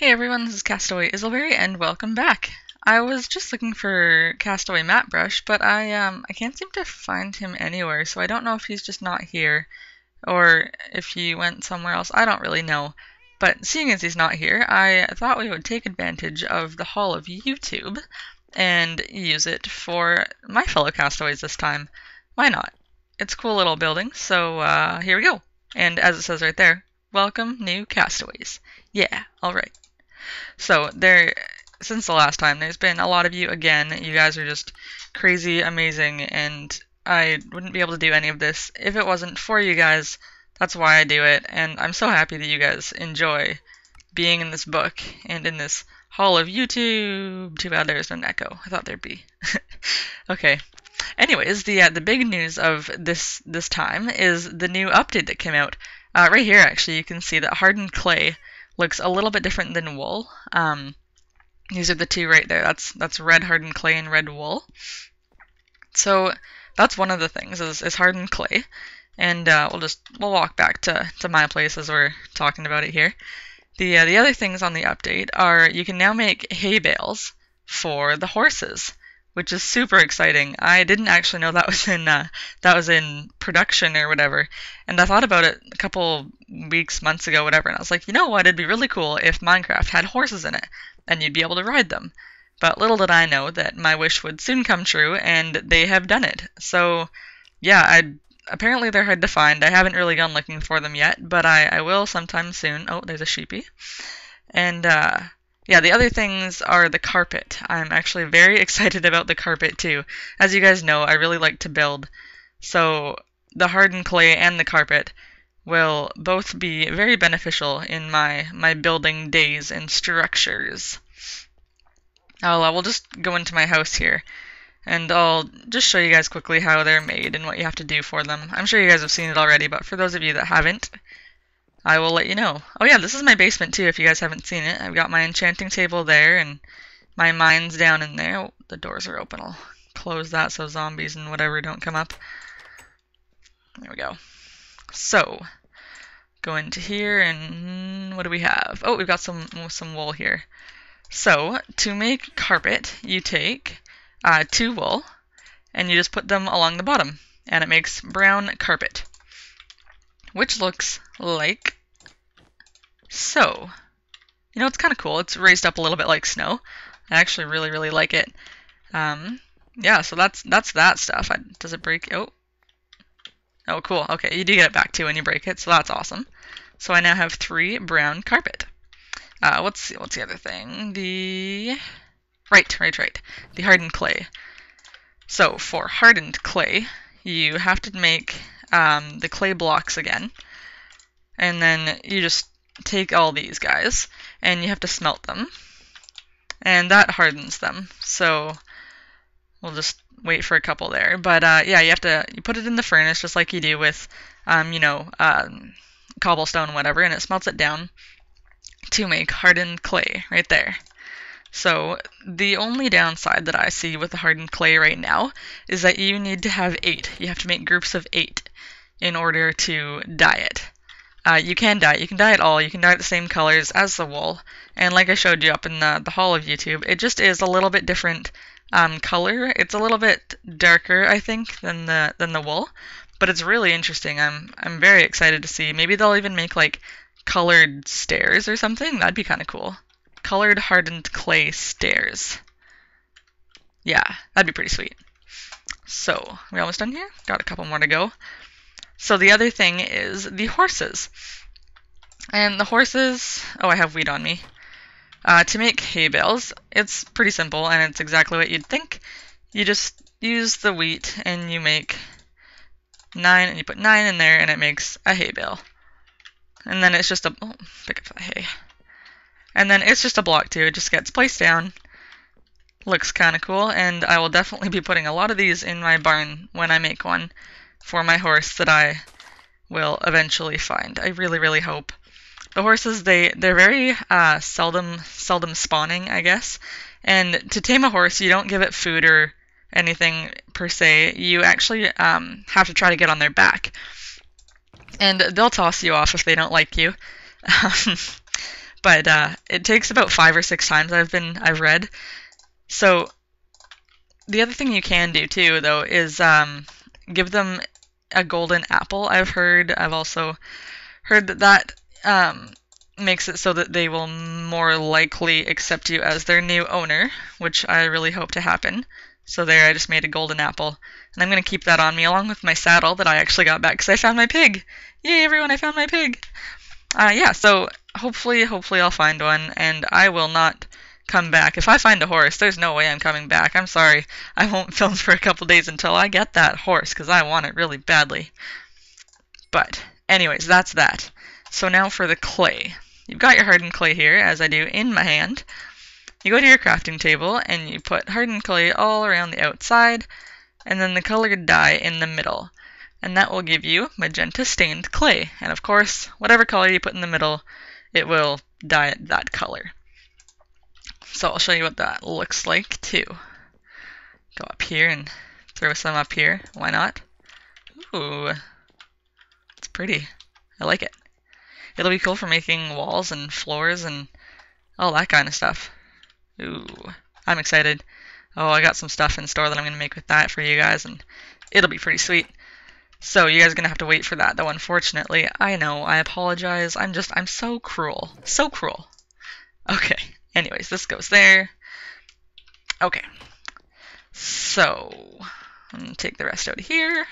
Hey everyone, this is Castaway Izzleberry, and welcome back. I was just looking for Castaway Matt Brush, but I um I can't seem to find him anywhere, so I don't know if he's just not here, or if he went somewhere else. I don't really know. But seeing as he's not here, I thought we would take advantage of the Hall of YouTube and use it for my fellow castaways this time. Why not? It's a cool little building, so uh, here we go. And as it says right there, welcome new castaways. Yeah, alright. So there, since the last time, there's been a lot of you again. You guys are just crazy, amazing, and I wouldn't be able to do any of this if it wasn't for you guys. That's why I do it, and I'm so happy that you guys enjoy being in this book and in this hall of YouTube. Too bad there's no echo. I thought there'd be. okay. Anyways, the uh, the big news of this this time is the new update that came out. Uh, right here, actually, you can see that hardened clay looks a little bit different than wool. Um, these are the two right there. That's that's red hardened clay and red wool. So that's one of the things is, is hardened clay. And uh, we'll just we'll walk back to, to my place as we're talking about it here. The uh, the other things on the update are you can now make hay bales for the horses which is super exciting. I didn't actually know that was in uh, that was in production or whatever, and I thought about it a couple weeks, months ago, whatever, and I was like, you know what? It'd be really cool if Minecraft had horses in it, and you'd be able to ride them. But little did I know that my wish would soon come true, and they have done it. So, yeah, I apparently they're hard to find. I haven't really gone looking for them yet, but I, I will sometime soon. Oh, there's a sheepy. And uh, yeah, the other things are the carpet. I'm actually very excited about the carpet too. As you guys know, I really like to build. So the hardened clay and the carpet will both be very beneficial in my, my building days and structures. I'll, I will just go into my house here and I'll just show you guys quickly how they're made and what you have to do for them. I'm sure you guys have seen it already, but for those of you that haven't, I will let you know. Oh yeah, this is my basement too if you guys haven't seen it. I've got my enchanting table there and my mines down in there. Oh, the doors are open. I'll close that so zombies and whatever don't come up. There we go. So, go into here and what do we have? Oh, we've got some some wool here. So, to make carpet, you take uh, two wool and you just put them along the bottom and it makes brown carpet which looks like so. You know, it's kind of cool. It's raised up a little bit like snow. I actually really, really like it. Um, yeah, so that's that's that stuff. I, does it break? Oh. Oh, cool. Okay, you do get it back too when you break it, so that's awesome. So I now have three brown carpet. Uh, what's what's the other thing? The right, right, right. The hardened clay. So for hardened clay, you have to make um, the clay blocks again. And then you just take all these guys and you have to smelt them. And that hardens them. So we'll just wait for a couple there. But uh, yeah, you have to you put it in the furnace just like you do with, um, you know, um, cobblestone, whatever, and it smelts it down to make hardened clay right there. So the only downside that I see with the hardened clay right now is that you need to have eight. You have to make groups of eight in order to dye it. Uh, you can dye it. You can dye it all. You can dye it the same colors as the wool. And like I showed you up in the, the hall of YouTube, it just is a little bit different um, color. It's a little bit darker, I think, than the than the wool. But it's really interesting. I'm I'm very excited to see. Maybe they'll even make like colored stairs or something. That'd be kind of cool. Colored hardened clay stairs. Yeah, that'd be pretty sweet. So, we almost done here? Got a couple more to go. So the other thing is the horses. And the horses, oh, I have wheat on me. Uh, to make hay bales, it's pretty simple and it's exactly what you'd think. You just use the wheat and you make nine, and you put nine in there and it makes a hay bale. And then it's just a, oh, pick up the hay. And then it's just a block too, it just gets placed down. Looks kind of cool, and I will definitely be putting a lot of these in my barn when I make one for my horse that I will eventually find. I really, really hope. The horses, they, they're very uh, seldom, seldom spawning, I guess. And to tame a horse, you don't give it food or anything per se. You actually um, have to try to get on their back. And they'll toss you off if they don't like you. but uh, it takes about five or six times I've been I've read. So the other thing you can do too, though, is um, give them a golden apple. I've heard. I've also heard that that um, makes it so that they will more likely accept you as their new owner, which I really hope to happen. So there, I just made a golden apple, and I'm gonna keep that on me along with my saddle that I actually got back because I found my pig. Yay, everyone! I found my pig. Uh, yeah. So hopefully, hopefully I'll find one, and I will not come back. If I find a horse, there's no way I'm coming back. I'm sorry. I won't film for a couple days until I get that horse because I want it really badly. But anyways, that's that. So now for the clay. You've got your hardened clay here, as I do in my hand. You go to your crafting table and you put hardened clay all around the outside and then the colored dye in the middle. And that will give you magenta stained clay. And of course, whatever color you put in the middle, it will dye it that color. So I'll show you what that looks like too. Go up here and throw some up here. Why not? Ooh, it's pretty. I like it. It'll be cool for making walls and floors and all that kind of stuff. Ooh, I'm excited. Oh, I got some stuff in store that I'm going to make with that for you guys, and it'll be pretty sweet. So you guys are going to have to wait for that, though, unfortunately. I know, I apologize. I'm just, I'm so cruel. So cruel. Okay, anyways, this goes there. Okay. So, I'm to take the rest out of here.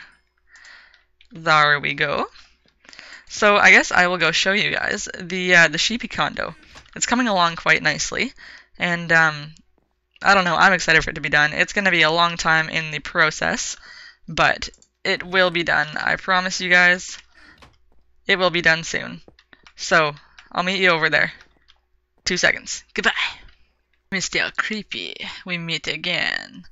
There we go. So I guess I will go show you guys the uh, the sheepy condo. It's coming along quite nicely, and um, I don't know. I'm excited for it to be done. It's going to be a long time in the process, but it will be done. I promise you guys. It will be done soon. So I'll meet you over there. Two seconds. Goodbye. Mr. Creepy, we meet again.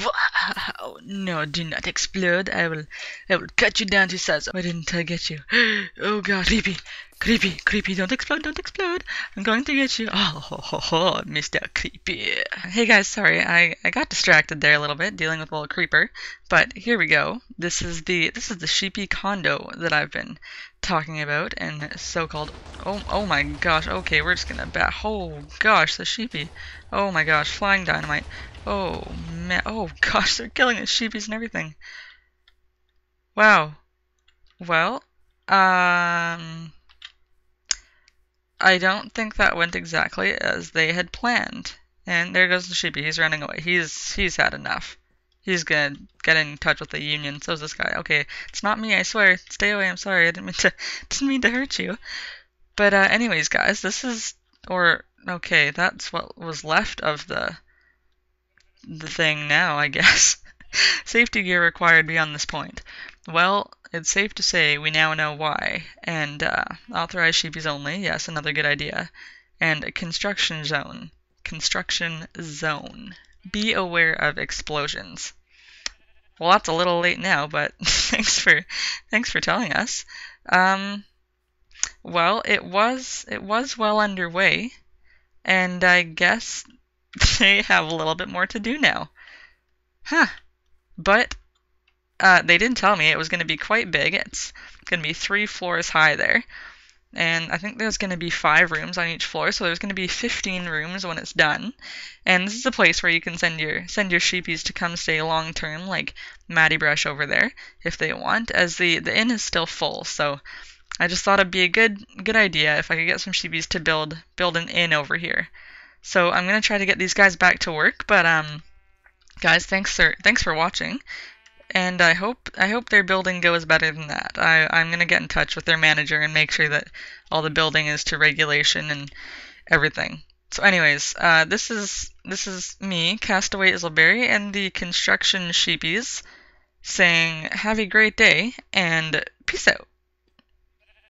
Wow! No, do not explode. I will, I will cut you down to size. Why didn't I get you? Oh God, creepy, creepy, creepy! Don't explode! Don't explode! I'm going to get you. Oh, ho, ho, ho, Mr. Creepy. Hey guys, sorry, I, I got distracted there a little bit dealing with a little creeper, but here we go. This is the this is the sheepy condo that I've been talking about and so-called. Oh, oh my gosh. Okay, we're just gonna bat. Oh gosh, the sheepy. Oh my gosh, flying dynamite. Oh, man. Oh, gosh, they're killing the sheepies and everything. Wow. Well, um... I don't think that went exactly as they had planned. And there goes the sheepy. He's running away. He's he's had enough. He's gonna get in touch with the union. So's this guy. Okay, it's not me. I swear. Stay away. I'm sorry. I didn't mean to didn't mean to hurt you. But uh, anyways, guys, this is or okay. That's what was left of the the thing now, I guess. Safety gear required beyond this point. Well, it's safe to say we now know why. And uh, authorized sheepies only, yes, another good idea. And a construction zone. Construction zone. Be aware of explosions. Well, that's a little late now, but thanks for thanks for telling us. Um, well, it was it was well underway, and I guess they have a little bit more to do now. Huh. But uh, they didn't tell me it was going to be quite big. It's going to be three floors high there. And I think there's going to be five rooms on each floor, so there's going to be 15 rooms when it's done. And this is a place where you can send your send your sheepies to come stay long term, like Matty Brush over there, if they want, as the the inn is still full. So I just thought it'd be a good good idea if I could get some sheepies to build build an inn over here. So I'm gonna try to get these guys back to work, but um, guys, thanks for thanks for watching, and I hope I hope their building goes better than that. I I'm gonna get in touch with their manager and make sure that all the building is to regulation and everything. So, anyways, uh, this is this is me, Castaway Izzleberry, and the construction sheepies, saying have a great day and peace out.